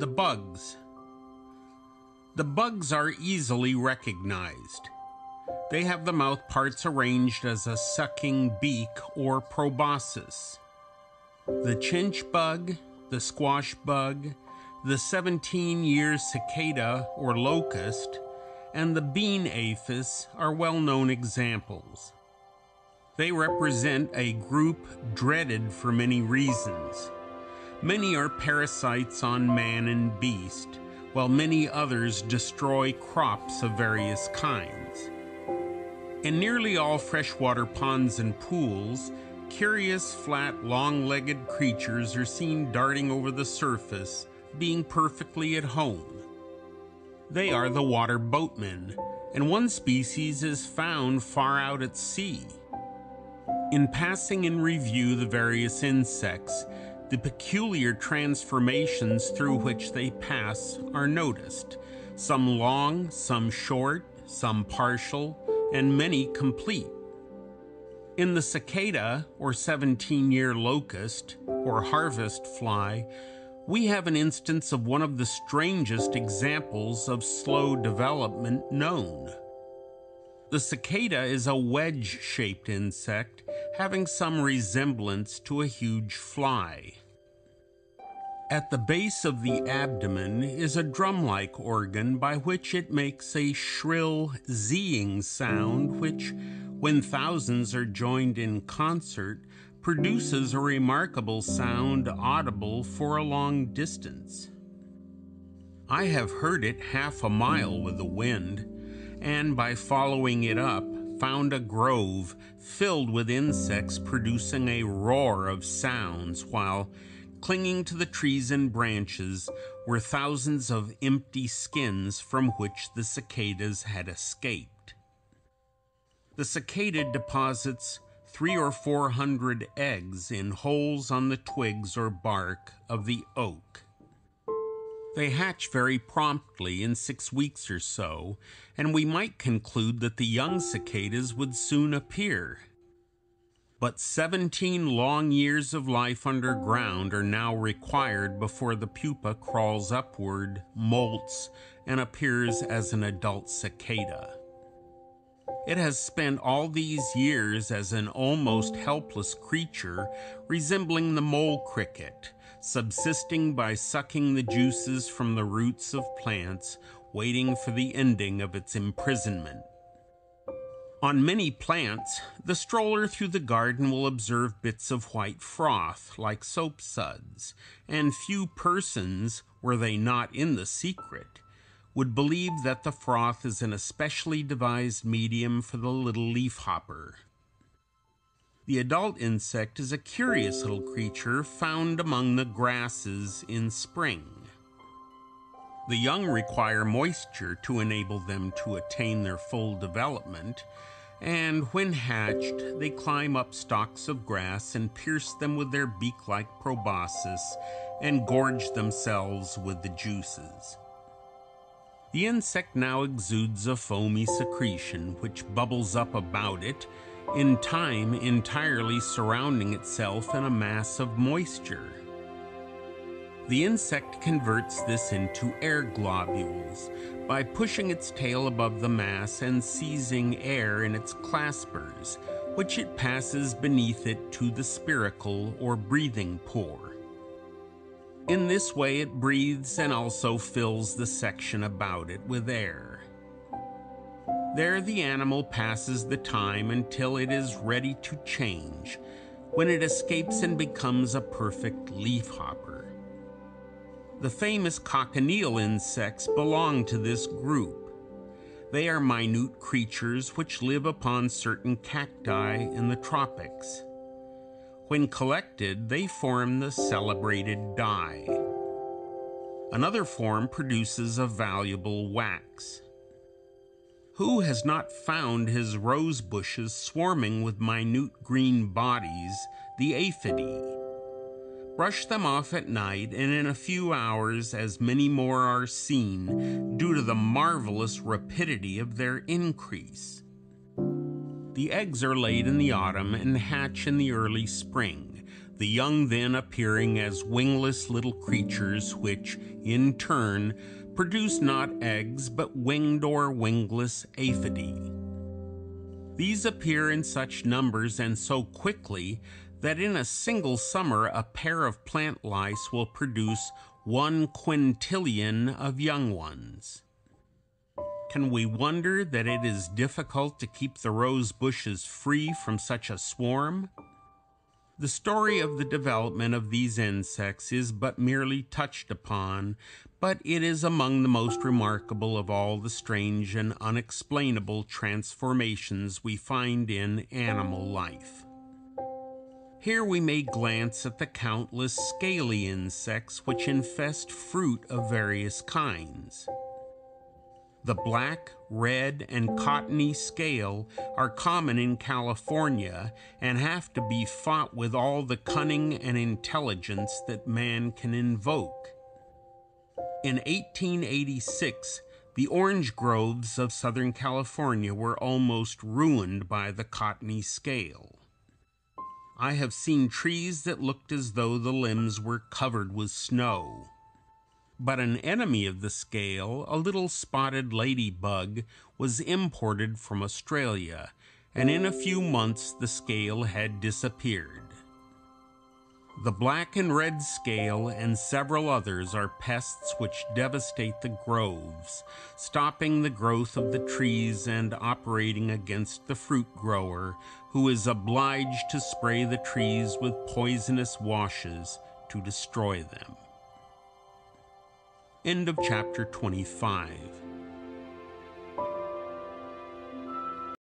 The bugs. The bugs are easily recognized. They have the mouth parts arranged as a sucking beak or proboscis. The chinch bug, the squash bug, the 17 year cicada or locust, and the bean aphis are well known examples. They represent a group dreaded for many reasons. Many are parasites on man and beast, while many others destroy crops of various kinds. In nearly all freshwater ponds and pools, curious, flat, long legged creatures are seen darting over the surface, being perfectly at home. They are the water boatmen, and one species is found far out at sea. In passing in review the various insects, the peculiar transformations through which they pass are noticed, some long, some short, some partial, and many complete. In the cicada, or 17 year locust, or harvest fly, we have an instance of one of the strangest examples of slow development known. The cicada is a wedge shaped insect having some resemblance to a huge fly. At the base of the abdomen is a drum like organ by which it makes a shrill zing sound, which, when thousands are joined in concert, produces a remarkable sound audible for a long distance. I have heard it half a mile with the wind, and by following it up, found a grove filled with insects producing a roar of sounds while Clinging to the trees and branches were thousands of empty skins from which the cicadas had escaped. The cicada deposits three or four hundred eggs in holes on the twigs or bark of the oak. They hatch very promptly in six weeks or so, and we might conclude that the young cicadas would soon appear but 17 long years of life underground are now required before the pupa crawls upward, molts, and appears as an adult cicada. It has spent all these years as an almost helpless creature resembling the mole cricket, subsisting by sucking the juices from the roots of plants, waiting for the ending of its imprisonment. On many plants, the stroller through the garden will observe bits of white froth, like soap suds, and few persons, were they not in the secret, would believe that the froth is an especially devised medium for the little leafhopper. The adult insect is a curious little creature found among the grasses in spring. The young require moisture to enable them to attain their full development, and when hatched, they climb up stalks of grass and pierce them with their beak like proboscis and gorge themselves with the juices. The insect now exudes a foamy secretion which bubbles up about it, in time entirely surrounding itself in a mass of moisture. The insect converts this into air globules by pushing its tail above the mass and seizing air in its claspers, which it passes beneath it to the spiracle or breathing pore. In this way, it breathes and also fills the section about it with air. There, the animal passes the time until it is ready to change, when it escapes and becomes a perfect leafhopper. The famous cochineal insects belong to this group. They are minute creatures which live upon certain cacti in the tropics. When collected, they form the celebrated dye. Another form produces a valuable wax. Who has not found his rose bushes swarming with minute green bodies, the aphidae? Brush them off at night, and in a few hours, as many more are seen due to the marvelous rapidity of their increase. The eggs are laid in the autumn and hatch in the early spring, the young then appearing as wingless little creatures which, in turn, produce not eggs but winged or wingless aphidae. These appear in such numbers and so quickly that in a single summer a pair of plant lice will produce one quintillion of young ones. Can we wonder that it is difficult to keep the rose bushes free from such a swarm? The story of the development of these insects is but merely touched upon, but it is among the most remarkable of all the strange and unexplainable transformations we find in animal life. Here we may glance at the countless scaly insects which infest fruit of various kinds. The black, red, and cottony scale are common in California and have to be fought with all the cunning and intelligence that man can invoke. In 1886, the orange groves of Southern California were almost ruined by the cottony scale. I have seen trees that looked as though the limbs were covered with snow. But an enemy of the scale, a little spotted ladybug, was imported from Australia, and in a few months the scale had disappeared. The black and red scale and several others are pests which devastate the groves, stopping the growth of the trees and operating against the fruit grower, who is obliged to spray the trees with poisonous washes to destroy them. End of chapter 25.